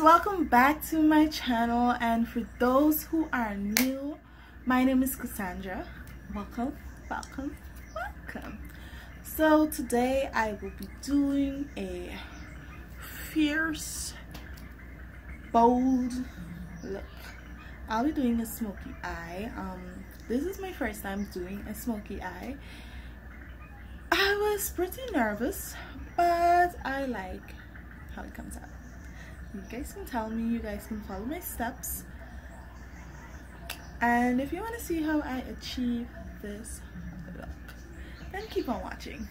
welcome back to my channel. And for those who are new my name is Kassandra. Welcome. Welcome. Welcome. So today I will be doing a fierce bold look. I'll be doing a smoky eye. Um this is my first time doing a smoky eye. I was pretty nervous but I like how it comes out you guys can tell me you guys can follow my steps. And if you want to see how I achieve this look then keep on watching.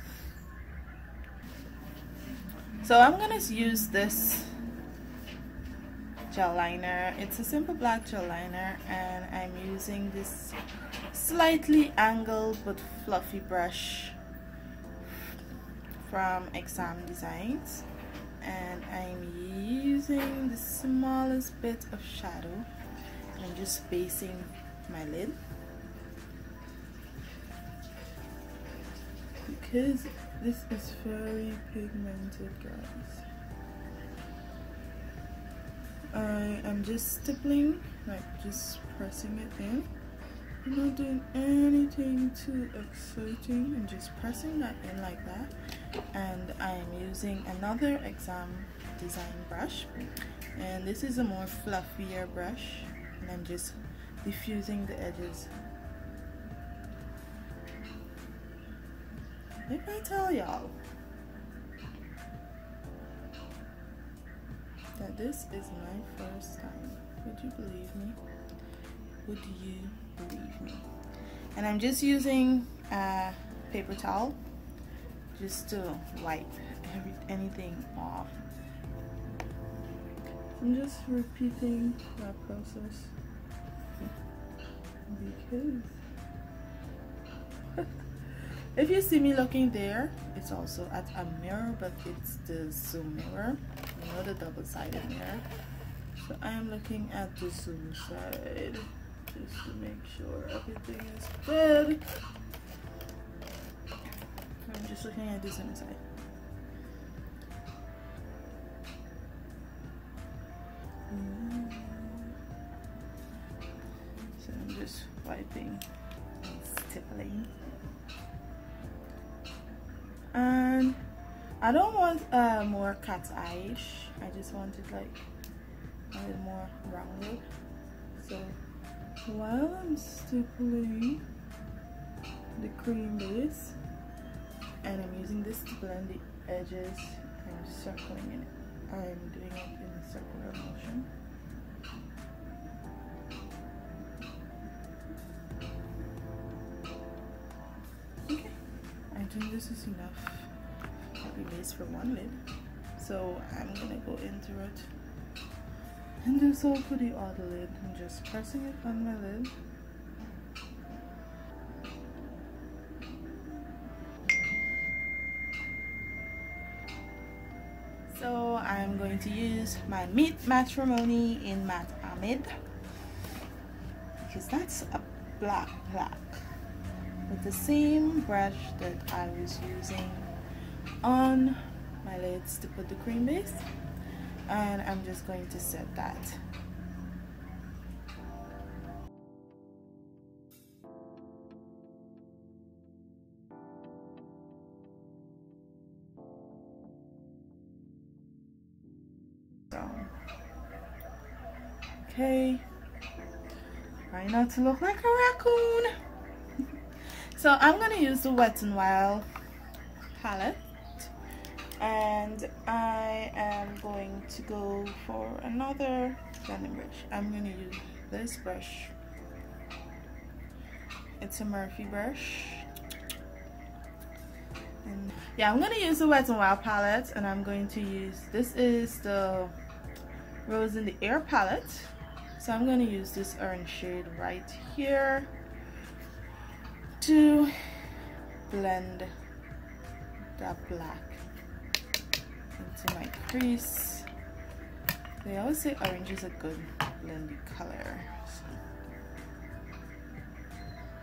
So I'm gonna use this gel liner. It's a simple black gel liner and I'm using this slightly angled but fluffy brush from Exam Designs and I'm using the smallest bit of shadow. And I'm just spacing my lid. Because this is very pigmented guys. I am just stippling like just pressing it in Not doing anything too exciting I'm just pressing that in like that. And I'm using another exam design brush. And this is a more fluffier brush. And I'm just diffusing the edges. If I tell y'all that this is my first time? Would you believe me? Would you believe me. And I'm just using a paper towel just to wipe every, anything off. I'm just repeating that process. Because if you see me looking there it's also at a mirror but it's the zoom mirror. You know the double-sided mirror? So I am looking at the zoom side just to make sure everything is good. I'm just looking at the zoom side so I'm just wiping stippling and I don't want uh, more cat's eyeish. I just want it like a little more rounded. So while I'm stippling the cream base. And I'm using this to blend the edges I'm circling it. I'm doing it in a circular motion. Okay. I think this is enough. Copy base for one lid. So I'm gonna go into it and do so for the other lid I'm just pressing it on my lid. So I'm going to use my Meet Matrimony in Matte Amid because that's a black black with the same brush that I was using on my lids to put the cream base and I'm just going to set that. Okay. Try not to look like a raccoon. So I'm gonna use the Wet n Wild palette and I am going to go for another blending brush. I'm going to use this brush. It's a Morphe brush. And yeah I'm going to use the Wet n Wild palette and I'm going to use this is the Rose in the Air palette. So I'm going to use this orange shade right here to blend that black into my crease. They always say orange is a good blendy color. So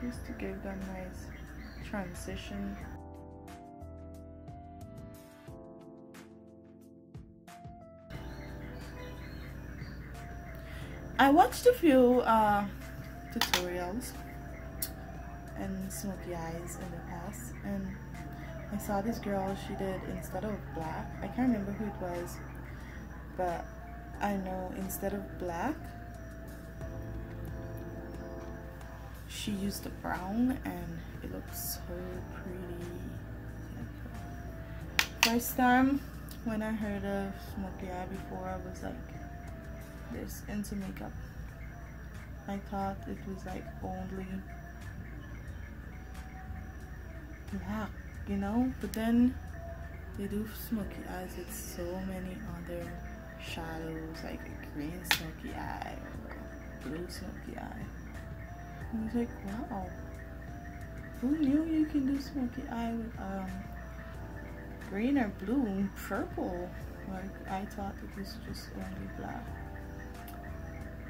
just to give them nice transition. I watched a few uh, tutorials and smoky eyes in the past and I saw this girl she did instead of black. I can't remember who it was but I know instead of black she used the brown and it looks so pretty. First time when I heard of smoky eye before I was like this into makeup. I thought it was like only black you know? But then they do smoky eyes with so many other shadows like a green smoky eye or blue smoky eye. And it's like wow. Who knew you can do smoky eye with um green or blue purple? Like I thought it was just only black.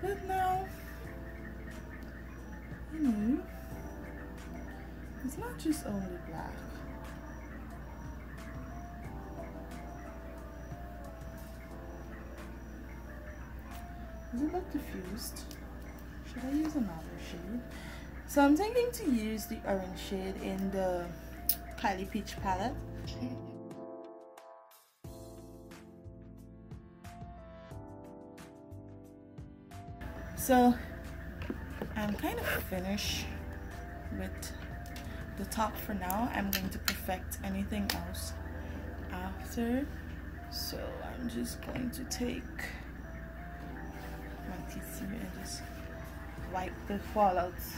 But now you know it's not just only black. Does it look diffused? Should I use another shade? So I'm thinking to use the orange shade in the Kylie Peach palette. So I'm kind of finished with the top for now I'm going to perfect anything else after so I'm just going to take my tissue and just wipe the fallouts.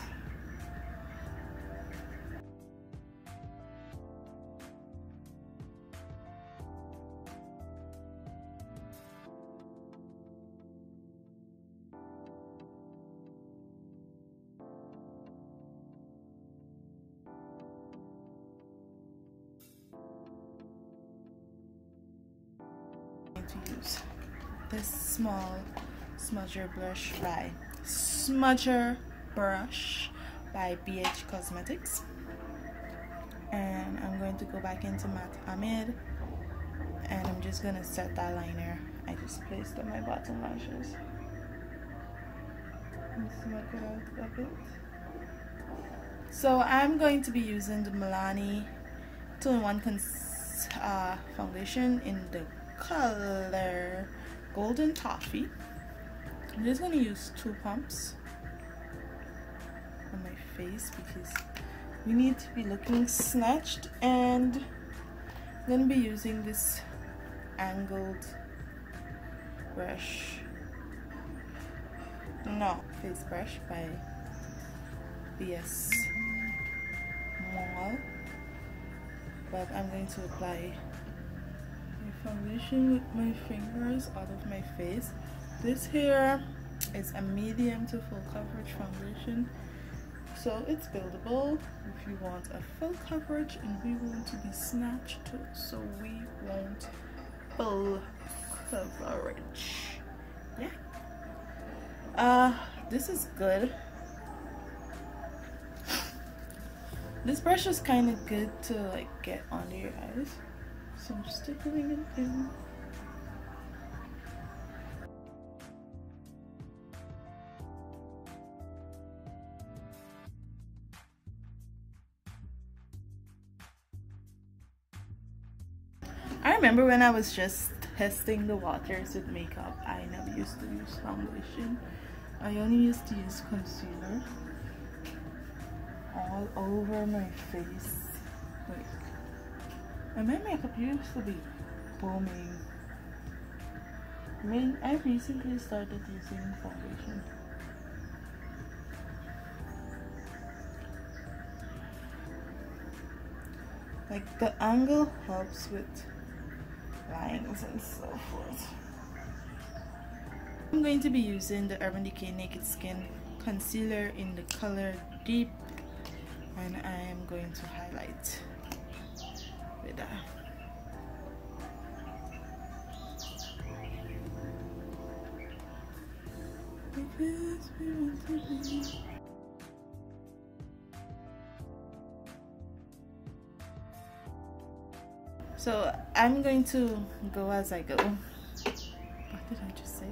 To use this small smudger brush by smudger brush by BH Cosmetics. And I'm going to go back into matte Amid and I'm just gonna set that liner. I just placed on my bottom lashes. And smudge it out a bit. So I'm going to be using the Milani 2-in-1 uh, foundation in the color Golden Toffee. I'm just going to use two pumps on my face because we need to be looking snatched and I'm to be using this angled brush. No face brush by BS Mall. But I'm going to apply my foundation with my fingers out of my face this here is a medium to full coverage foundation so it's buildable. If you want a full coverage and we want to be snatched so we want full coverage. Yeah. Uh this is good. This brush is kind of good to like get under your eyes. So I'm just tickling it in. Remember when I was just testing the waters with makeup, I never used to use foundation. I only used to use concealer all over my face. Like and my makeup used to be booming. I mean, I recently started using foundation. Like the angle helps with lines and so forth. I'm going to be using the Urban Decay Naked Skin Concealer in the color Deep and I am going to highlight with that. So I'm going to go as I go. What did I just say?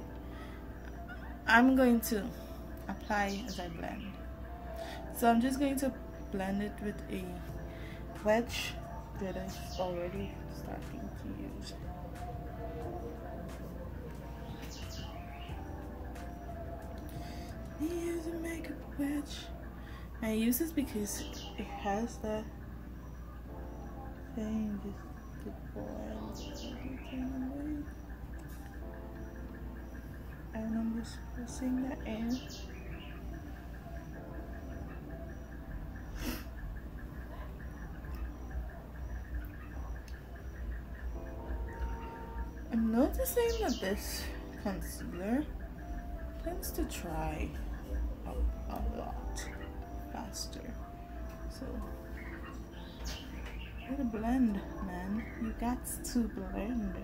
I'm going to apply as I blend so I'm just going to blend it with a wedge that is already starting to use use a makeup wedge I use this because it has the thing just and I'm just pressing that in I'm noticing that this concealer tends to dry up a lot faster. So gotta blend man. You got to blend.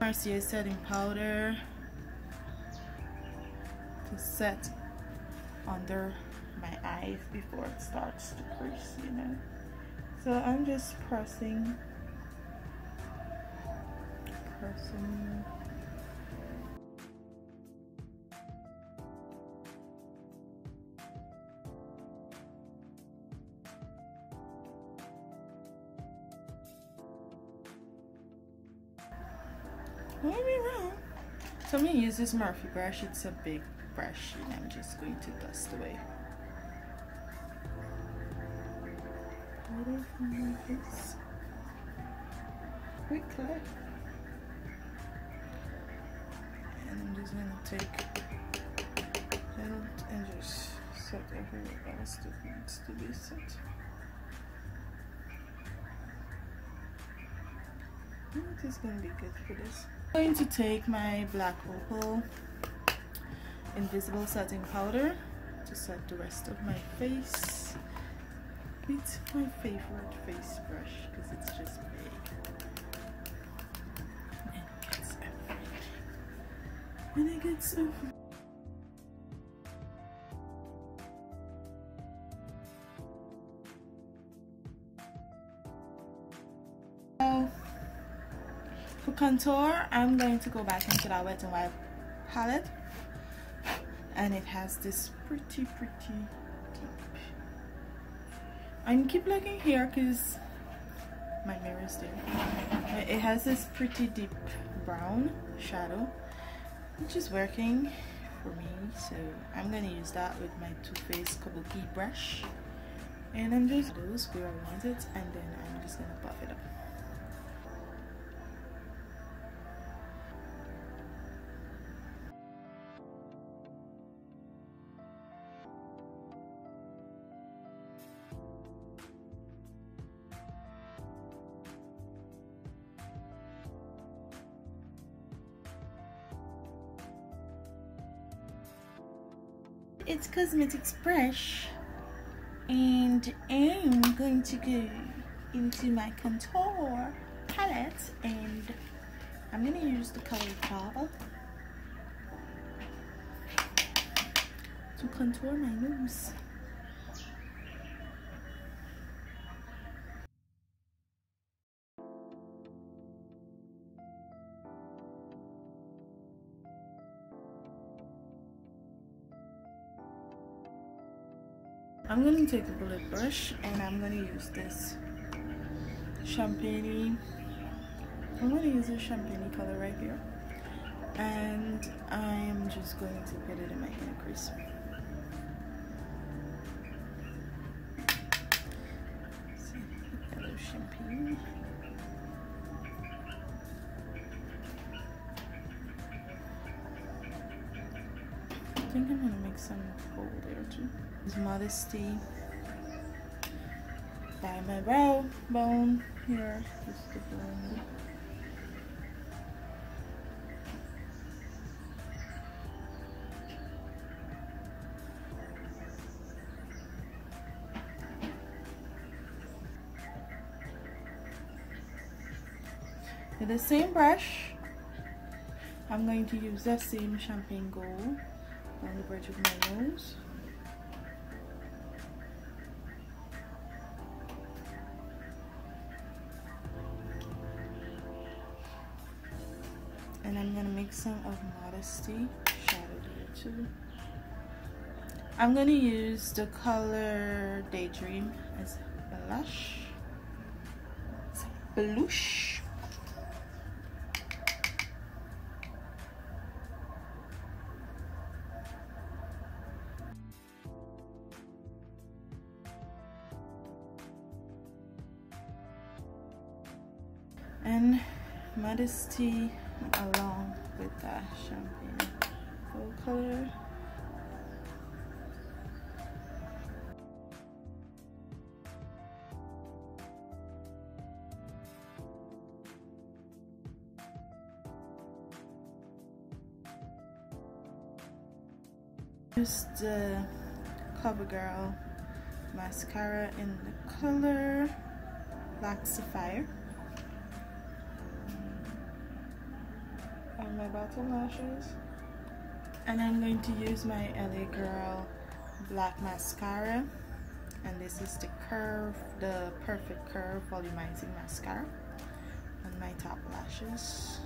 Mercier setting powder to set under my eyes before it starts to crease, you know. So I'm just pressing, pressing. Don't me wrong. So I'm gonna use this Morphe brush. It's a big brush and I'm just going to dust away. Quickly. And I'm just gonna take and just set everywhere else that needs to be set. It is gonna be good for this. I'm going to take my black opal invisible setting powder to set the rest of my face. With my favorite face brush because it's just big. And it gets everything. And contour, I'm going to go back into that Wet n Wild palette. And it has this pretty, pretty deep. I keep looking here because my mirror is there. It has this pretty deep brown shadow, which is working for me. So I'm to use that with my Too Faced Kabuki brush. And I'm just those where I want it and then I'm just to buff it up. It's Cosmetics Brush and I'm going to go into my contour palette and I'm going to use the color Java to contour my nose. Going to take a bullet brush and I'm going to use this champagne I'm going to use this champagne color right here. And I'm just going to put it in my inner crease some gold there too. This Modesty by my brow bone here. Just the bone. with the same brush I'm going to use that same champagne gold on the bridge of my nose modesty shadow here too I'm gonna use the color daydream as blush. Blush. And modesty along with the champagne full color Use the CoverGirl mascara in the color Black Sapphire. Bottom lashes. And I'm going to use my LA Girl black mascara. And this is the curve, the perfect curve volumizing mascara on my top lashes.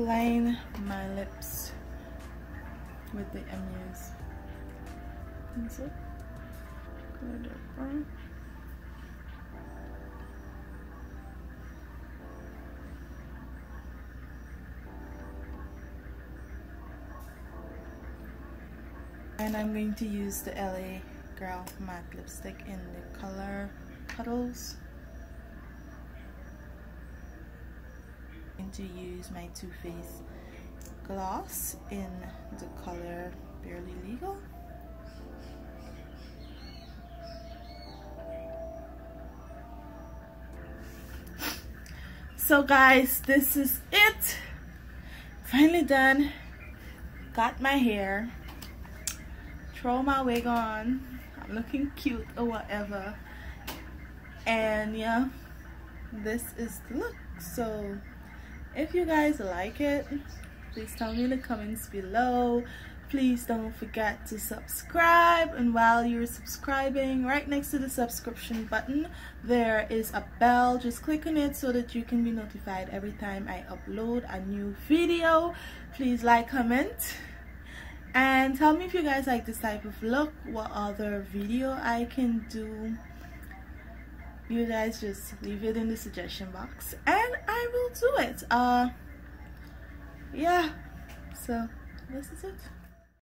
Line my lips with the MUs. Pencil. And I'm going to use the LA Girl matte lipstick in the color Puddles. To use my Too Faced gloss in the color Barely Legal. So guys, this is it. Finally done. Got my hair. Throw my wig on. I'm looking cute or whatever. And yeah, this is the look. So if you guys like it please tell me in the comments below. Please don't forget to subscribe. And while you're subscribing right next to the subscription button there is a bell. Just click on it so that you can be notified every time I upload a new video. Please like comment and tell me if you guys like this type of look what other video I can do you guys just leave it in the suggestion box and I will do it. Uh yeah so this is it